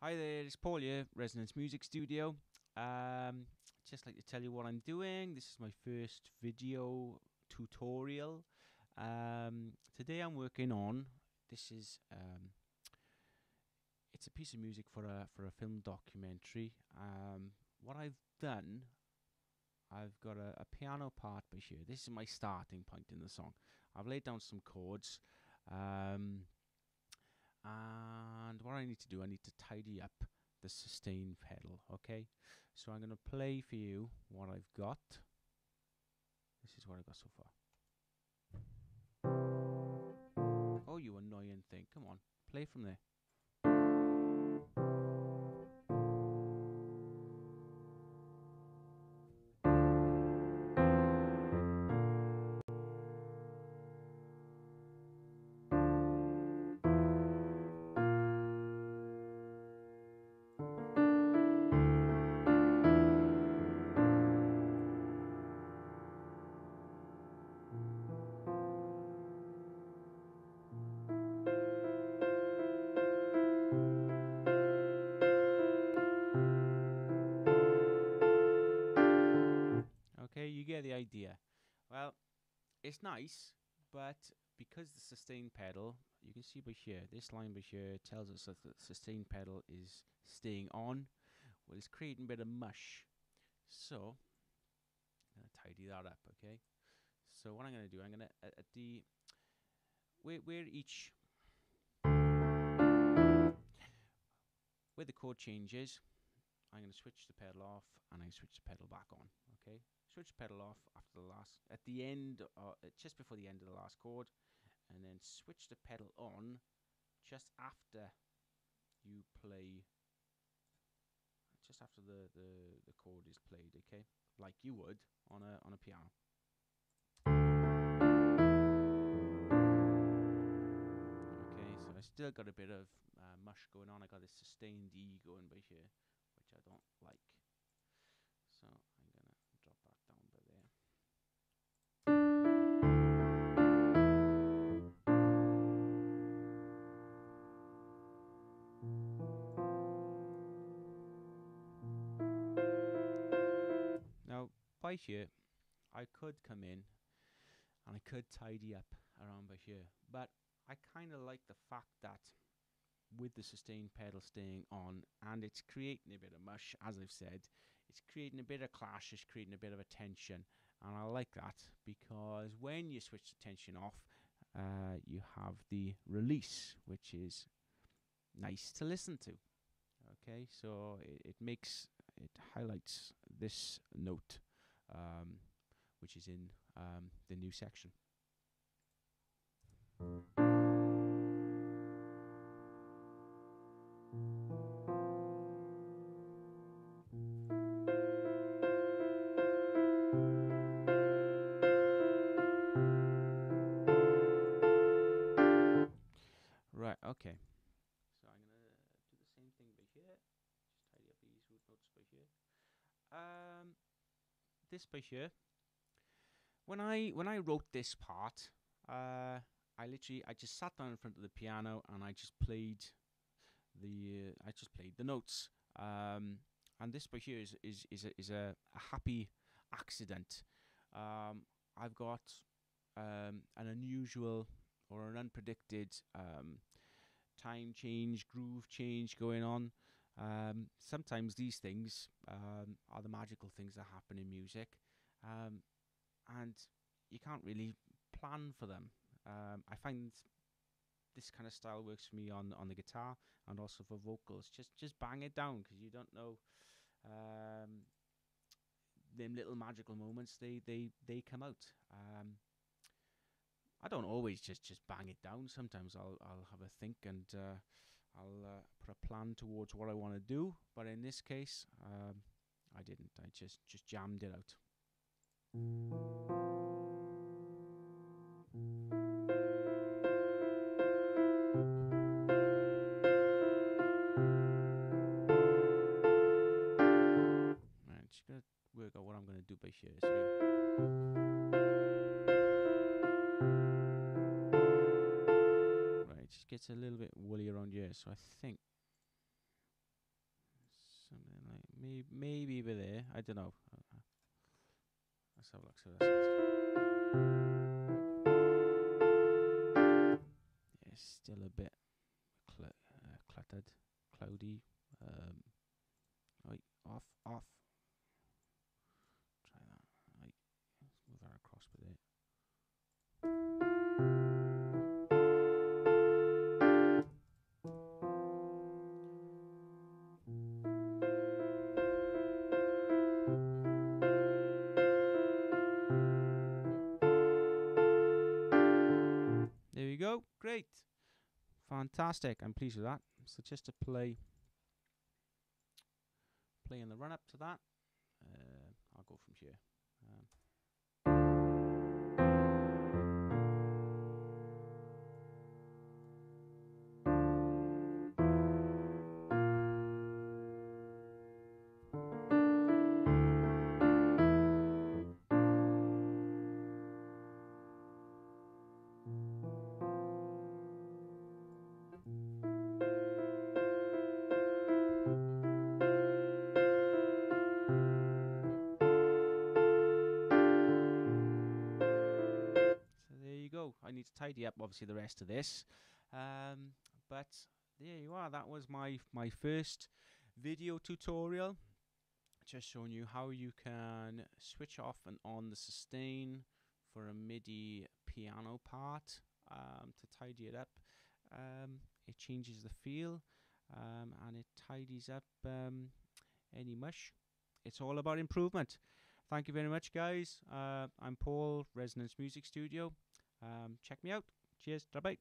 Hi there, it's Paul here, Resonance Music Studio. Um, just like to tell you what I'm doing. This is my first video tutorial. Um, today I'm working on. This is um, it's a piece of music for a for a film documentary. Um, what I've done, I've got a, a piano part by here. This is my starting point in the song. I've laid down some chords. Um, and what I need to do, I need to tidy up the sustain pedal, okay? So I'm going to play for you what I've got. This is what I've got so far. Oh, you annoying thing. Come on, play from there. Idea. Well, it's nice, but because the sustain pedal, you can see by here, this line by here tells us that the sustain pedal is staying on. Well, it's creating a bit of mush. So, I'm going to tidy that up, okay? So what I'm going to do, I'm going to, at, the, where, where each, where the chord changes, I'm going to switch the pedal off and I switch the pedal back on, okay? Switch pedal off after the last at the end uh, just before the end of the last chord and then switch the pedal on just after you play just after the, the, the chord is played okay? Like you would on a on a piano. Okay so I still got a bit of uh, mush going on. I got this sustained E going by here which I don't like By here, I could come in and I could tidy up around by here, but I kind of like the fact that with the sustain pedal staying on and it's creating a bit of mush, as I've said, it's creating a bit of clash, it's creating a bit of a tension, and I like that because when you switch the tension off, uh, you have the release, which is nice to listen to. Okay, so it, it makes it highlights this note, um, which is in um, the new section. Right, okay. So I'm gonna do the same thing by here. Just tidy up these root notes by here. Um, this by here. When I when I wrote this part, uh, I literally I just sat down in front of the piano and I just played the uh, I just played the notes. Um, and this by here is is is a, is a, a happy accident. Um, I've got um, an unusual or an unpredicted um, time change, groove change going on. Um, sometimes these things um, are the magical things that happen in music, um, and you can't really plan for them. Um, I find this kind of style works for me on on the guitar and also for vocals. Just just bang it down because you don't know. Um, them little magical moments they they they come out. Um, I don't always just just bang it down. Sometimes I'll I'll have a think and uh, I'll uh, put a plan towards what I want to do. But in this case, um, I didn't. I just just jammed it out. Right, just gonna work out what I'm gonna do by here. So gets a little bit woolly around here. So I think something like maybe maybe over there. I don't know. Uh, uh, Let's have a look. So yeah, still a bit cl- uh, cluttered, cloudy. Um, right, off, off. Try that. Right, move that across with it. Fantastic. I'm pleased with that. So just to play play in the run up to that, uh, I'll go from here. Um, tidy up obviously the rest of this. Um, but there you are. That was my my first video tutorial. Just showing you how you can switch off and on the sustain for a MIDI piano part um, to tidy it up. Um, it changes the feel um, and it tidies up um, any mush. It's all about improvement. Thank you very much, guys. Uh, I'm Paul, Resonance Music Studio. Um, check me out. Cheers. Bye bye.